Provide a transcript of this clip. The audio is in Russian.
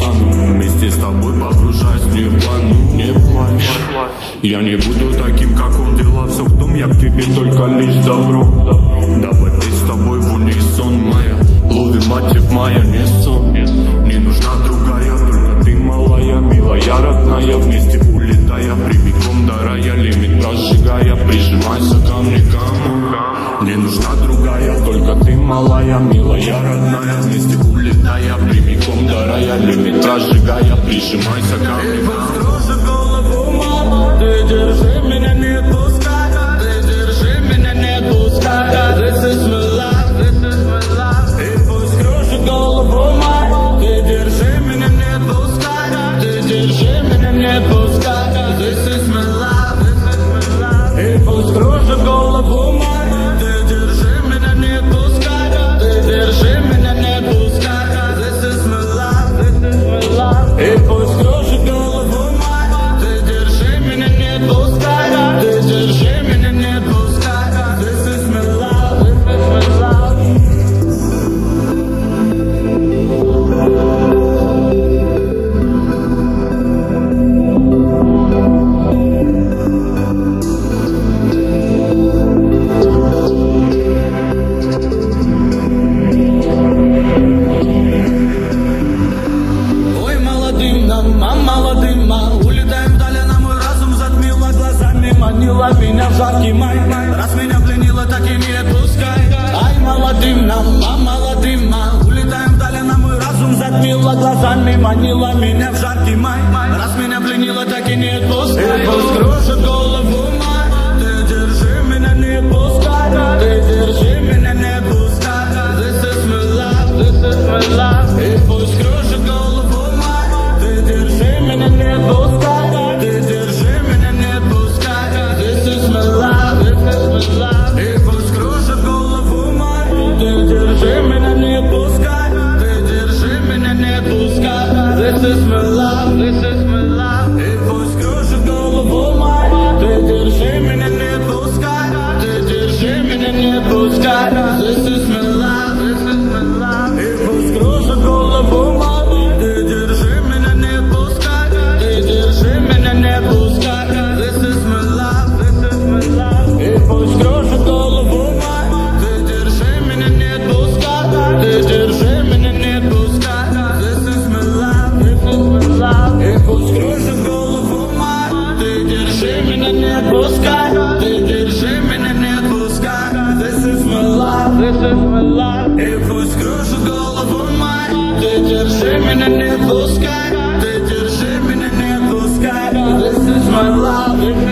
утону Вместе с тобой погружаюсь в плану Не плачь. Я не буду таким, как он. Дела все в том Я к тебе только лишь добро. Давай ты с тобой в унисон моя. Лови мотив моя не сон. Не нужна другая, только ты малая Милая, родная, вместе улетая Прямиком до рая, лимит прожигая Прижимайся ко мне, ко Не нужна другая, только ты малая, милая, родная, вместе улетая, прямиком до рая Лимит прожигая, прижимайся ко мне, Скружи голову, мама, ты держи меня, не пускай меня в жаркий май Раз меня пленила, так и не отпускай. Ай, молодым нам, а молодым, Улетаем вдали, на мой разум затмила глазами Манила меня в жаркий май. Раз меня пленила, так и не отпускай. Пусть кружит голову this is my life меня не отпускай Ты держи меня, не отпускай This is my love